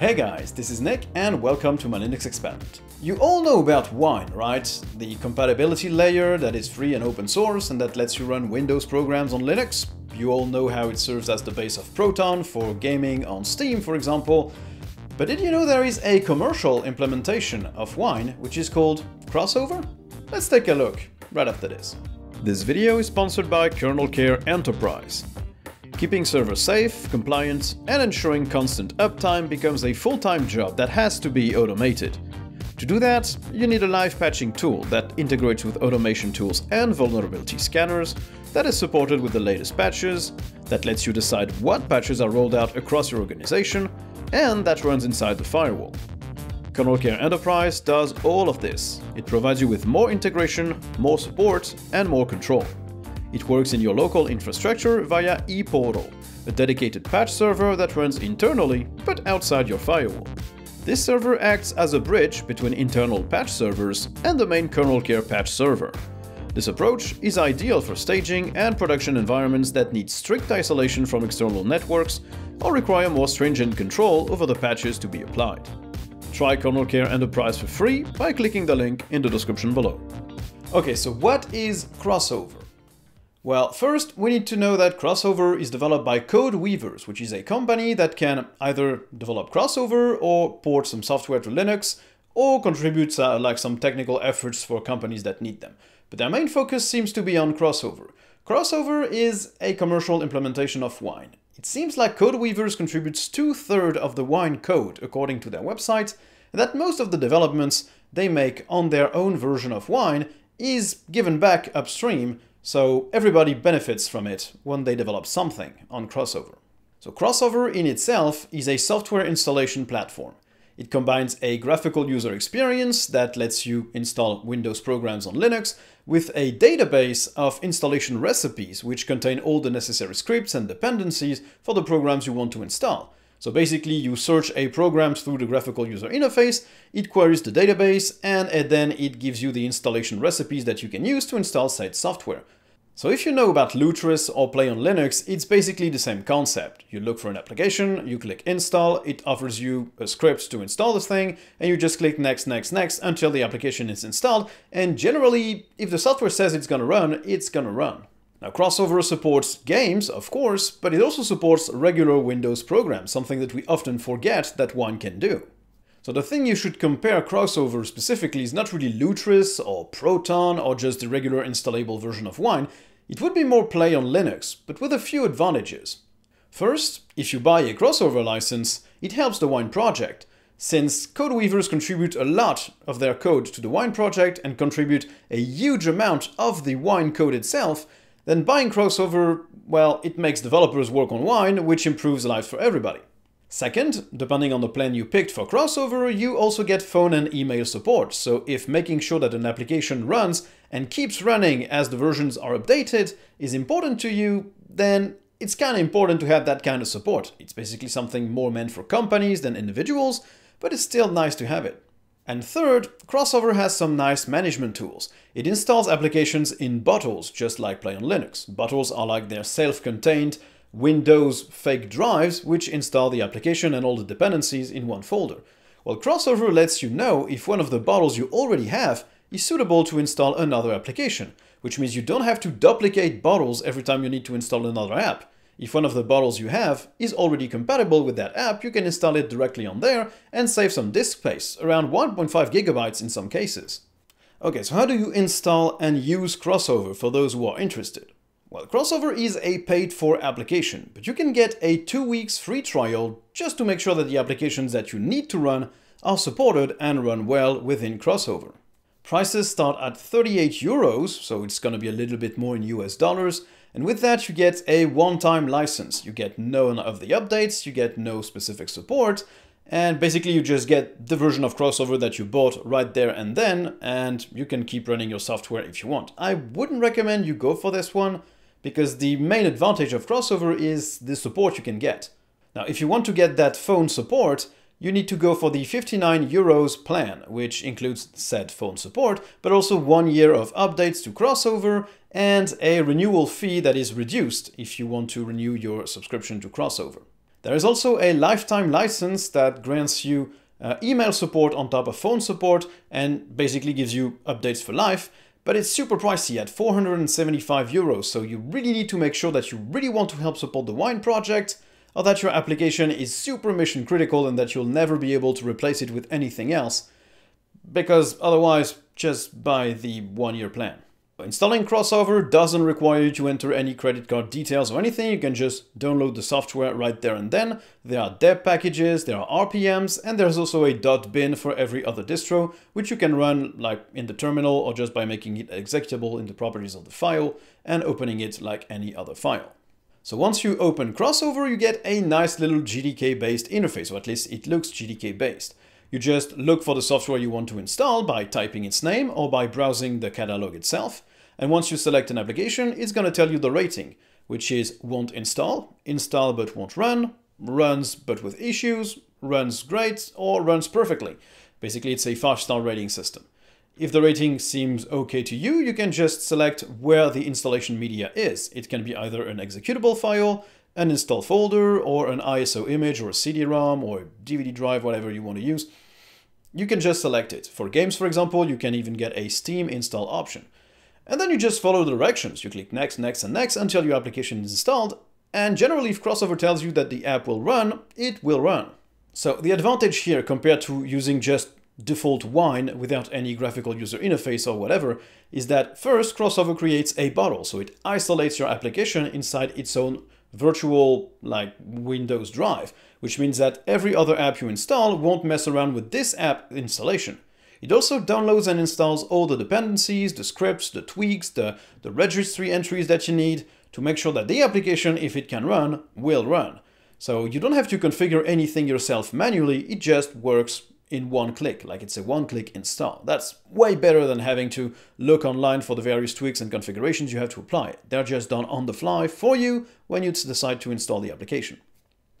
Hey guys, this is Nick and welcome to my Linux experiment. You all know about Wine, right? The compatibility layer that is free and open source and that lets you run Windows programs on Linux. You all know how it serves as the base of Proton for gaming on Steam, for example. But did you know there is a commercial implementation of Wine which is called Crossover? Let's take a look right after this. This video is sponsored by KernelCare Enterprise. Keeping servers safe, compliant, and ensuring constant uptime becomes a full-time job that has to be automated. To do that, you need a live patching tool that integrates with automation tools and vulnerability scanners, that is supported with the latest patches, that lets you decide what patches are rolled out across your organization, and that runs inside the firewall. KernelCare Enterprise does all of this. It provides you with more integration, more support, and more control. It works in your local infrastructure via ePortal, a dedicated patch server that runs internally but outside your firewall. This server acts as a bridge between internal patch servers and the main KernelCare patch server. This approach is ideal for staging and production environments that need strict isolation from external networks or require more stringent control over the patches to be applied. Try KernelCare Enterprise for free by clicking the link in the description below. Okay, so what is crossover? Well, first we need to know that Crossover is developed by CodeWeavers, which is a company that can either develop Crossover or port some software to Linux, or contribute uh, like some technical efforts for companies that need them. But their main focus seems to be on Crossover. Crossover is a commercial implementation of Wine. It seems like CodeWeavers contributes two-thirds of the Wine code, according to their website, and that most of the developments they make on their own version of Wine is given back upstream so everybody benefits from it when they develop something on Crossover. So Crossover in itself is a software installation platform. It combines a graphical user experience that lets you install Windows programs on Linux with a database of installation recipes which contain all the necessary scripts and dependencies for the programs you want to install. So basically you search a program through the graphical user interface, it queries the database, and then it gives you the installation recipes that you can use to install said software. So if you know about Lutris or play on Linux, it's basically the same concept. You look for an application, you click install, it offers you a script to install the thing, and you just click next, next, next until the application is installed, and generally, if the software says it's gonna run, it's gonna run. Now, Crossover supports games, of course, but it also supports regular Windows programs, something that we often forget that Wine can do. So the thing you should compare Crossover specifically is not really Lutris or Proton or just the regular installable version of Wine, it would be more play on Linux, but with a few advantages. First, if you buy a Crossover license, it helps the Wine project, since CodeWeavers contribute a lot of their code to the Wine project and contribute a huge amount of the Wine code itself, then buying crossover, well, it makes developers work on Wine, which improves life for everybody. Second, depending on the plan you picked for crossover, you also get phone and email support, so if making sure that an application runs and keeps running as the versions are updated is important to you, then it's kind of important to have that kind of support. It's basically something more meant for companies than individuals, but it's still nice to have it. And third, Crossover has some nice management tools. It installs applications in bottles, just like Play on Linux. Bottles are like their self-contained Windows fake drives, which install the application and all the dependencies in one folder. Well, Crossover lets you know if one of the bottles you already have is suitable to install another application, which means you don't have to duplicate bottles every time you need to install another app. If one of the bottles you have is already compatible with that app, you can install it directly on there and save some disk space, around 1.5 gigabytes in some cases. Okay, so how do you install and use Crossover for those who are interested? Well, Crossover is a paid-for application, but you can get a two weeks free trial just to make sure that the applications that you need to run are supported and run well within Crossover. Prices start at 38 euros, so it's gonna be a little bit more in US dollars, and with that, you get a one-time license. You get none of the updates, you get no specific support, and basically you just get the version of Crossover that you bought right there and then, and you can keep running your software if you want. I wouldn't recommend you go for this one, because the main advantage of Crossover is the support you can get. Now, if you want to get that phone support, you need to go for the 59 euros plan, which includes said phone support, but also one year of updates to Crossover and a renewal fee that is reduced if you want to renew your subscription to Crossover. There is also a lifetime license that grants you uh, email support on top of phone support and basically gives you updates for life, but it's super pricey at 475 euros, so you really need to make sure that you really want to help support the wine project, or that your application is super mission critical and that you'll never be able to replace it with anything else, because otherwise, just buy the one year plan. Installing Crossover doesn't require you to enter any credit card details or anything, you can just download the software right there and then. There are deb packages, there are RPMs, and there's also a dot .bin for every other distro, which you can run like in the terminal or just by making it executable in the properties of the file and opening it like any other file. So once you open Crossover, you get a nice little GTK-based interface, or at least it looks GTK-based. You just look for the software you want to install by typing its name or by browsing the catalog itself. And once you select an application, it's going to tell you the rating, which is won't install, install but won't run, runs but with issues, runs great, or runs perfectly. Basically, it's a 5-star rating system. If the rating seems okay to you, you can just select where the installation media is. It can be either an executable file, an install folder, or an ISO image, or a CD-ROM, or a DVD drive, whatever you want to use. You can just select it. For games, for example, you can even get a Steam install option. And then you just follow the directions. You click next, next, and next until your application is installed. And generally, if Crossover tells you that the app will run, it will run. So the advantage here compared to using just default wine without any graphical user interface or whatever is that first Crossover creates a bottle. So it isolates your application inside its own virtual like Windows drive, which means that every other app you install won't mess around with this app installation. It also downloads and installs all the dependencies, the scripts, the tweaks, the, the registry entries that you need to make sure that the application, if it can run, will run. So you don't have to configure anything yourself manually, it just works in one click, like it's a one-click install. That's way better than having to look online for the various tweaks and configurations you have to apply. They're just done on the fly for you when you decide to install the application.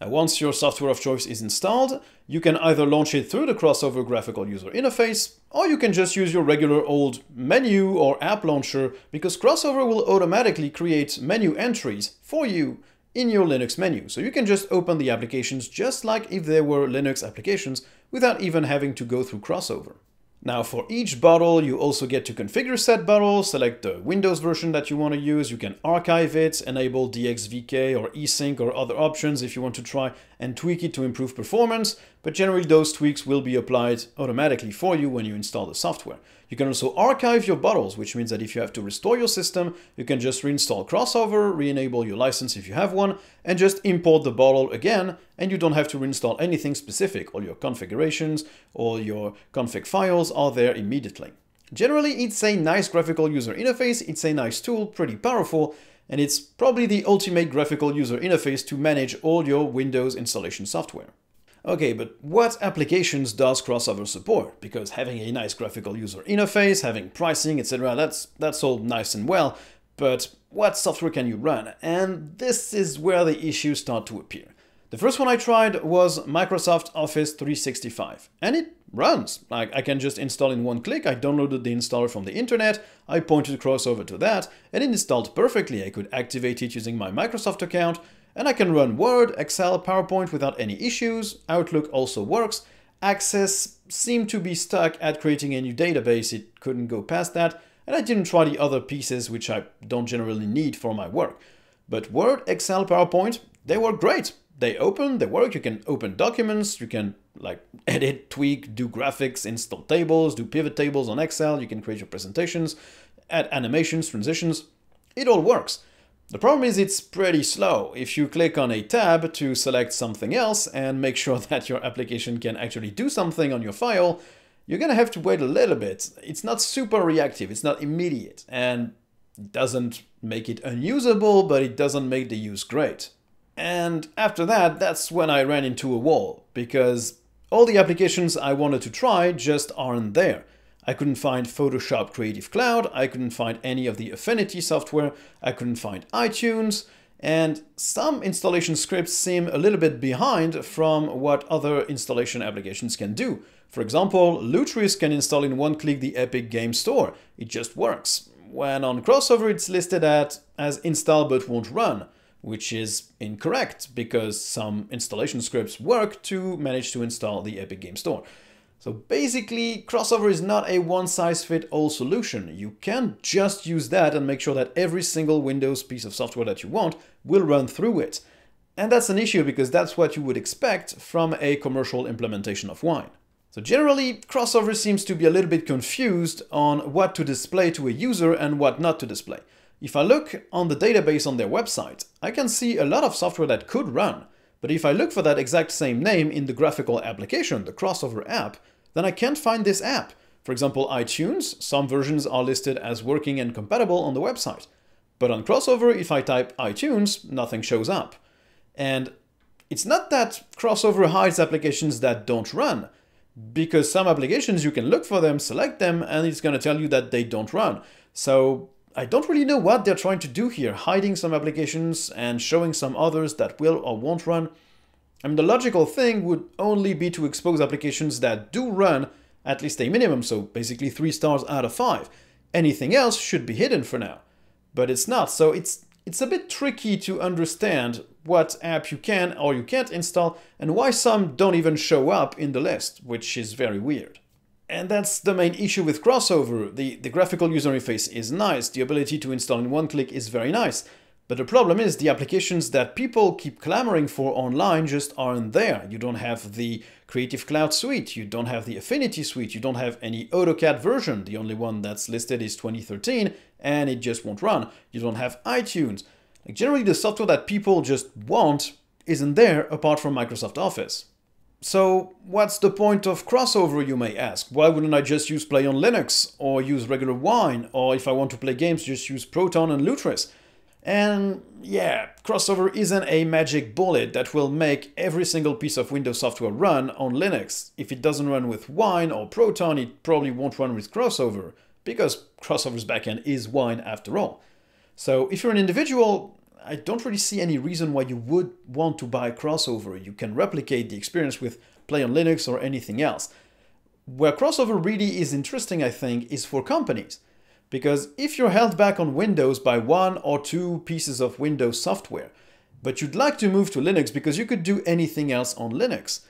Now, once your software of choice is installed, you can either launch it through the Crossover graphical user interface, or you can just use your regular old menu or app launcher because Crossover will automatically create menu entries for you in your Linux menu. So you can just open the applications just like if they were Linux applications without even having to go through Crossover. Now for each bottle, you also get to configure said bottle, select the Windows version that you want to use, you can archive it, enable DXVK or eSync or other options if you want to try and tweak it to improve performance, but generally those tweaks will be applied automatically for you when you install the software. You can also archive your bottles, which means that if you have to restore your system, you can just reinstall Crossover, re-enable your license if you have one, and just import the bottle again, and you don't have to reinstall anything specific. All your configurations, all your config files are there immediately. Generally, it's a nice graphical user interface, it's a nice tool, pretty powerful, and it's probably the ultimate graphical user interface to manage all your Windows installation software. Okay, but what applications does Crossover support? Because having a nice graphical user interface, having pricing, etc., that's, that's all nice and well, but what software can you run? And this is where the issues start to appear. The first one I tried was Microsoft Office 365, and it runs. Like I can just install in one click, I downloaded the installer from the internet, I pointed Crossover to that, and it installed perfectly. I could activate it using my Microsoft account, and I can run Word, Excel, PowerPoint without any issues. Outlook also works. Access seemed to be stuck at creating a new database, it couldn't go past that, and I didn't try the other pieces which I don't generally need for my work. But Word, Excel, PowerPoint, they work great. They open, they work, you can open documents, you can like edit, tweak, do graphics, install tables, do pivot tables on Excel, you can create your presentations, add animations, transitions, it all works. The problem is it's pretty slow. If you click on a tab to select something else and make sure that your application can actually do something on your file, you're gonna have to wait a little bit. It's not super reactive, it's not immediate, and doesn't make it unusable, but it doesn't make the use great. And after that, that's when I ran into a wall, because all the applications I wanted to try just aren't there. I couldn't find Photoshop Creative Cloud, I couldn't find any of the Affinity software, I couldn't find iTunes, and some installation scripts seem a little bit behind from what other installation applications can do. For example, Lutris can install in one click the Epic Game Store. It just works. When on Crossover it's listed at as install but won't run. which is incorrect because some installation scripts work to manage to install the Epic Game Store. So basically, Crossover is not a one-size-fit-all solution. You can't just use that and make sure that every single Windows piece of software that you want will run through it. And that's an issue because that's what you would expect from a commercial implementation of Wine. So generally, Crossover seems to be a little bit confused on what to display to a user and what not to display. If I look on the database on their website, I can see a lot of software that could run, but if I look for that exact same name in the graphical application, the Crossover app, then I can't find this app. For example, iTunes, some versions are listed as working and compatible on the website. But on Crossover, if I type iTunes, nothing shows up. And it's not that Crossover hides applications that don't run, because some applications you can look for them, select them, and it's going to tell you that they don't run. So I don't really know what they're trying to do here, hiding some applications and showing some others that will or won't run. I mean, the logical thing would only be to expose applications that do run at least a minimum, so basically 3 stars out of 5. Anything else should be hidden for now. But it's not, so it's it's a bit tricky to understand what app you can or you can't install and why some don't even show up in the list, which is very weird. And that's the main issue with Crossover. The, the graphical user interface is nice, the ability to install in one click is very nice, but the problem is the applications that people keep clamoring for online just aren't there. You don't have the Creative Cloud suite, you don't have the Affinity suite, you don't have any AutoCAD version. The only one that's listed is 2013 and it just won't run. You don't have iTunes. Like generally the software that people just want isn't there apart from Microsoft Office. So what's the point of crossover, you may ask? Why wouldn't I just use Play on Linux, or use regular Wine, or if I want to play games, just use Proton and Lutris? And yeah, crossover isn't a magic bullet that will make every single piece of Windows software run on Linux. If it doesn't run with Wine or Proton, it probably won't run with crossover, because crossover's backend is Wine after all. So if you're an individual, I don't really see any reason why you would want to buy a Crossover. You can replicate the experience with Play on Linux or anything else. Where Crossover really is interesting, I think, is for companies. Because if you're held back on Windows by one or two pieces of Windows software, but you'd like to move to Linux because you could do anything else on Linux,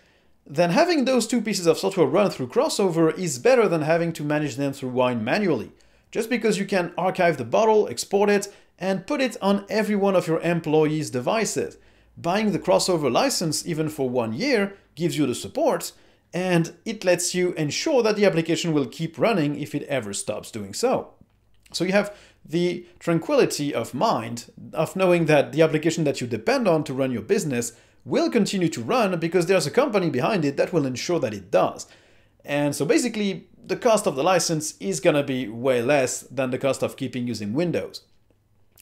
then having those two pieces of software run through Crossover is better than having to manage them through Wine manually. Just because you can archive the bottle, export it, and put it on every one of your employees' devices. Buying the crossover license even for one year gives you the support, and it lets you ensure that the application will keep running if it ever stops doing so. So you have the tranquility of mind of knowing that the application that you depend on to run your business will continue to run because there's a company behind it that will ensure that it does. And so basically, the cost of the license is gonna be way less than the cost of keeping using Windows.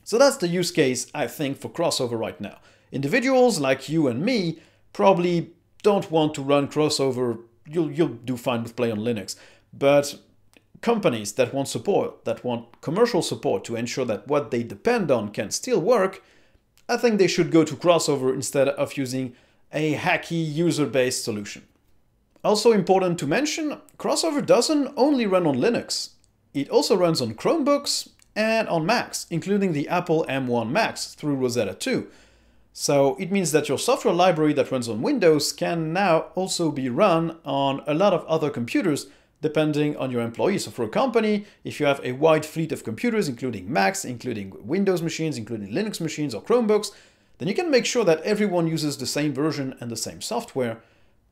So that's the use case, I think, for crossover right now. Individuals like you and me probably don't want to run crossover. You'll, you'll do fine with Play on Linux. But companies that want support, that want commercial support to ensure that what they depend on can still work, I think they should go to crossover instead of using a hacky user-based solution. Also important to mention, crossover doesn't only run on Linux. It also runs on Chromebooks and on Macs, including the Apple M1 Max through Rosetta 2. So it means that your software library that runs on Windows can now also be run on a lot of other computers depending on your employees. So for a company, if you have a wide fleet of computers, including Macs, including Windows machines, including Linux machines or Chromebooks, then you can make sure that everyone uses the same version and the same software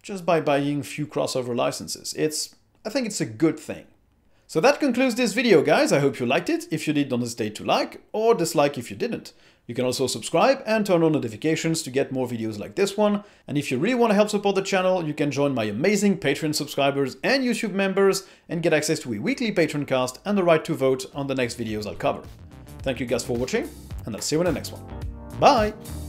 just by buying few crossover licenses. It's, I think it's a good thing. So that concludes this video, guys. I hope you liked it. If you did, don't hesitate to like or dislike if you didn't. You can also subscribe and turn on notifications to get more videos like this one. And if you really want to help support the channel, you can join my amazing Patreon subscribers and YouTube members and get access to a weekly Patreon cast and the right to vote on the next videos I'll cover. Thank you guys for watching, and I'll see you in the next one. Bye!